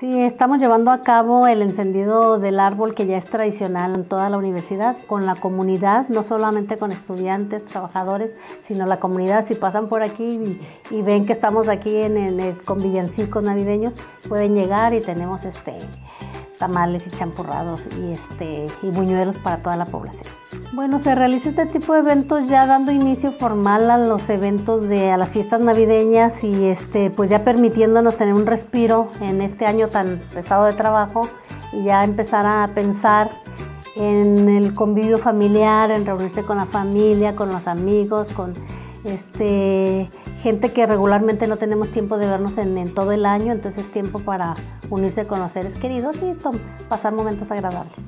estamos llevando a cabo el encendido del árbol que ya es tradicional en toda la universidad, con la comunidad, no solamente con estudiantes, trabajadores, sino la comunidad. Si pasan por aquí y, ven que estamos aquí en, con villancicos navideños, pueden llegar y tenemos este tamales y champurrados y, este, y buñuelos para toda la población. Bueno, se realiza este tipo de eventos ya dando inicio formal a los eventos de a las fiestas navideñas y este pues ya permitiéndonos tener un respiro en este año tan pesado de trabajo y ya empezar a pensar en el convivio familiar, en reunirse con la familia, con los amigos, con este gente que regularmente no tenemos tiempo de vernos en, todo el año, entonces es tiempo para unirse con los seres queridos y pasar momentos agradables.